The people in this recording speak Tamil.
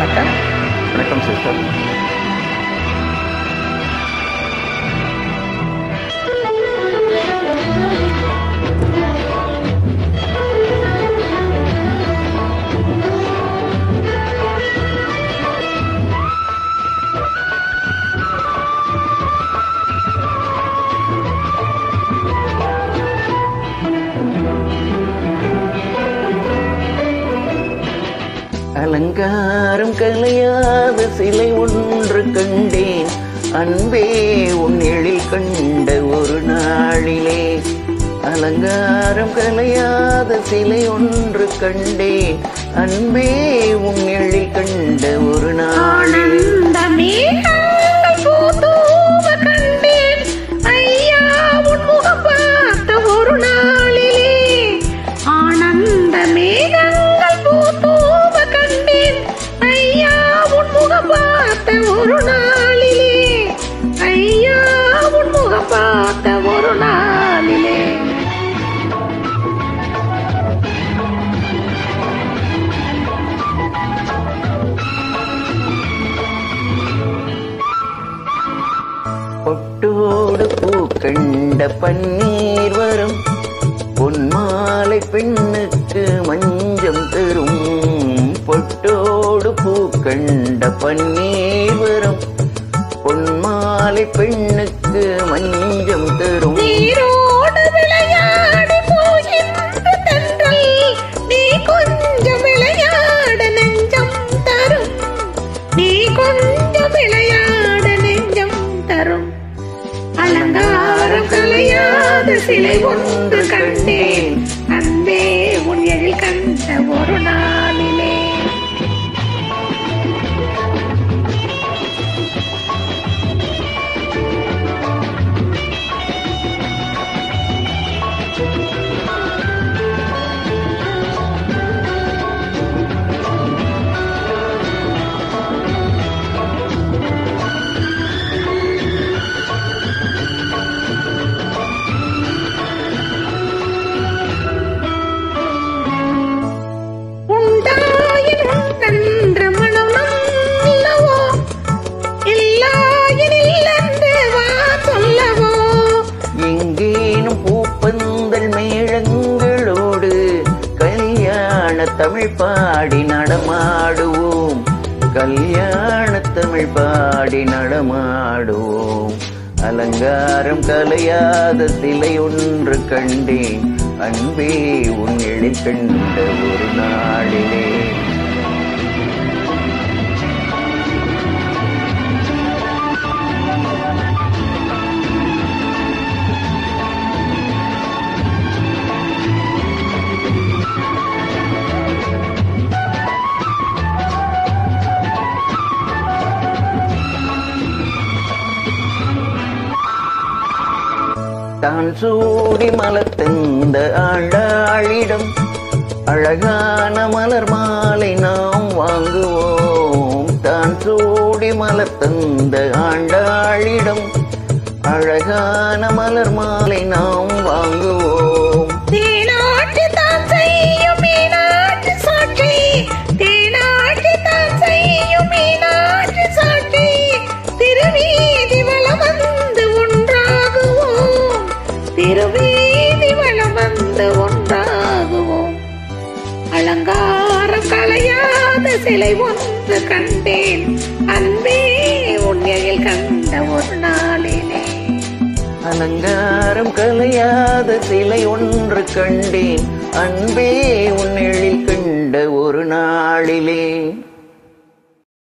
வணக்கம். வணக்கம் சிஸ்டர். அலங்காரம் கலையாத சிலை ஒன்று கண்டேன். அன்பே உன் எழில் கண்ட ஒரு நாளிலே. அலங்காரம் கலையாத சிலை ஒன்று கண்டேன். அன்பே உன் எழில் கண்ட ஒரு நாளிலே. பொட்டோடு பூ கண்ட பன்னீர் வரும். பொன்மாலை பெண்ணுக்கு மஞ்சம் தரும். பொட்டோடு பூ கண்ட பன்னீர் வரும். பொன்மாலை பெண்ணுக்கு கலையாத சிலை ஒன்று கண்டேன் தமிழ் பாடி நடமாடுவோம். கல்யாண தமிழ் பாடி நடமாடுவோம். அலங்காரம் கலையாத சிலை ஒன்று கண்டேன். அன்பே உன் எழில் கண்ட ஒரு நாளிலே. தான் சூடி மலர்த்தந்த ஆண்டாளிடம். அழகான மலர் மாலை நாம் வாங்குவோம். தான் சூடி மலர்த்தந்த ஆண்டாளிடம். அழகான மலர் மாலை நாம் வாங்குவோம். திருவீதி வளம் வந்து ஒன்றாகுவோம். அலங்காரம் கலையாத சிலை ஒன்று கண்டேன். அன்பே உன்னையில் கண்ட ஒரு நாளிலே. அலங்காரம் கலையாத சிலை ஒன்று கண்டேன். அன்பே உன் எழில் கண்ட ஒரு நாளிலே.